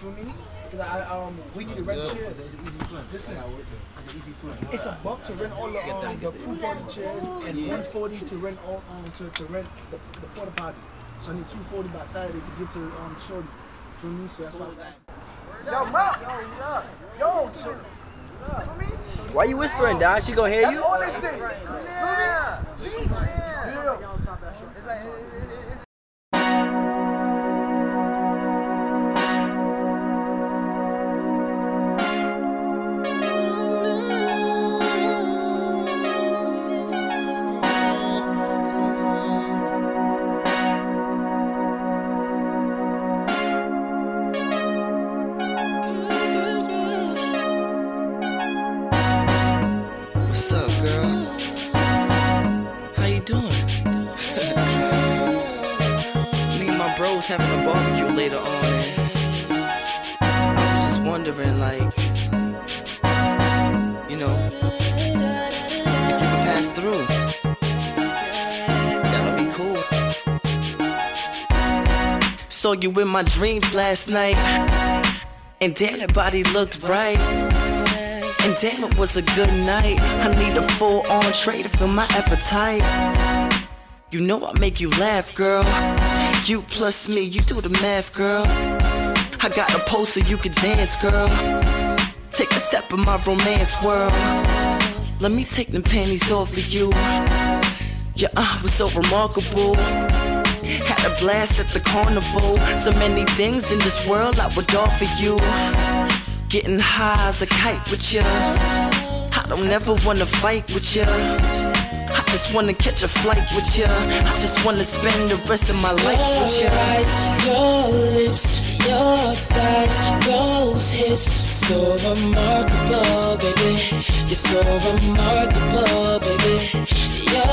feel me? Because I um we need to rent It's chairs. an easy swim. Listen, It's an easy swim. it's a buck to rent all the um, the pool party chairs and 140 to rent all um to, to rent the, the porta potty. So I need 240 by Saturday to give to um Shorty. Feel me? So that's why. Yo, ma. Yo, yo, For me? Why you whispering, Don? She gonna hear That's you? all they say. Bros having a barbecue later on. I was just wondering, like, you know, if you could pass through. Saw you in my dreams last night, and damn, that body looked right. And damn, it was a good night. I need a full entree to fill my appetite. You know I make you laugh, girl. You plus me, you do the math, girl. I got a poster you can dance, girl. Take a step in my romance world. Let me take them panties off of you. Your aunt was so remarkable. Had a blast at the carnival. So many things in this world I would offer you. Getting high as a kite with you. I don't ever wanna fight with ya. I just wanna catch a flight with ya. I just wanna spend the rest of my life with Your ya. eyes, your lips, your thighs, those hips, so remarkable, baby. You're so remarkable, baby. Your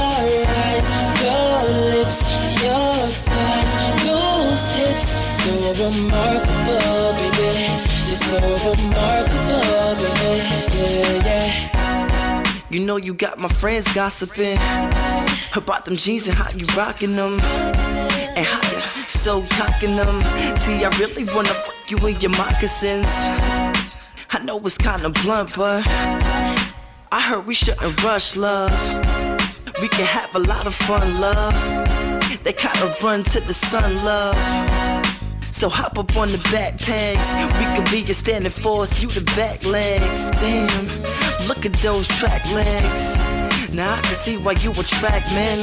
eyes, your lips, your thighs, those hips, so remarkable, baby. You're so remarkable, baby. Yeah, yeah. You know you got my friends gossiping about them jeans and how you rocking them. And how you so cocking them. See, I really wanna fuck you in your moccasins. I know it's kinda blunt, but I heard we shouldn't rush, love. We can have a lot of fun, love. They kinda run to the sun, love. So hop up on the backpacks. We can be your standing force, you the back legs. Damn, look at those track legs. Now I can see why you attract men.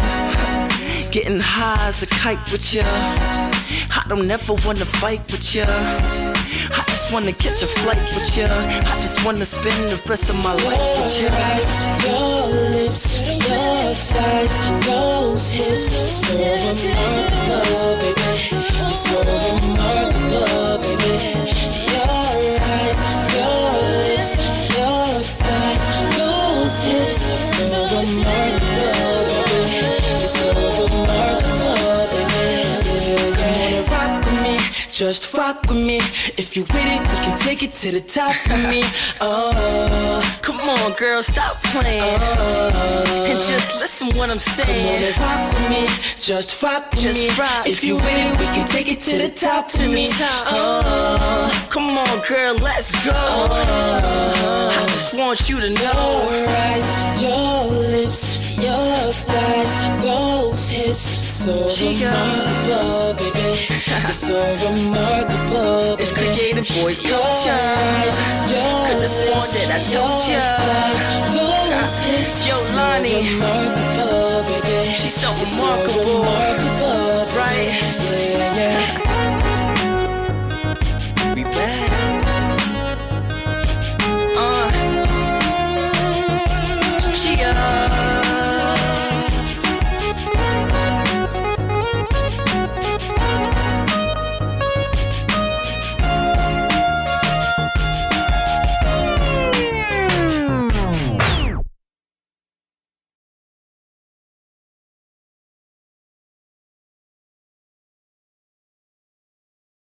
Getting high as a kite with ya. I don't ever wanna fight with ya. I just wanna catch a flight with ya. I just wanna spend the rest of my life with ya. your lips, your thighs, those hips, so remarkable, baby. So remarkable, baby. Just rock with me. If you with it, we can take it to the top with me. Oh. Come on, girl, stop playing. Oh, And just listen what I'm saying. Come on and rock with me, just rock with Just me. rock if you with it, we can take it to the top To me. top. Oh, Come on, girl, let's go. Oh, I just want you to know. your eyes, your so remarkable, baby. You're so remarkable, It's baby. creative boys Your culture. your Could've sworn that I told your ya. thighs, those Yo, so Lonnie. remarkable, baby. She's so You're remarkable.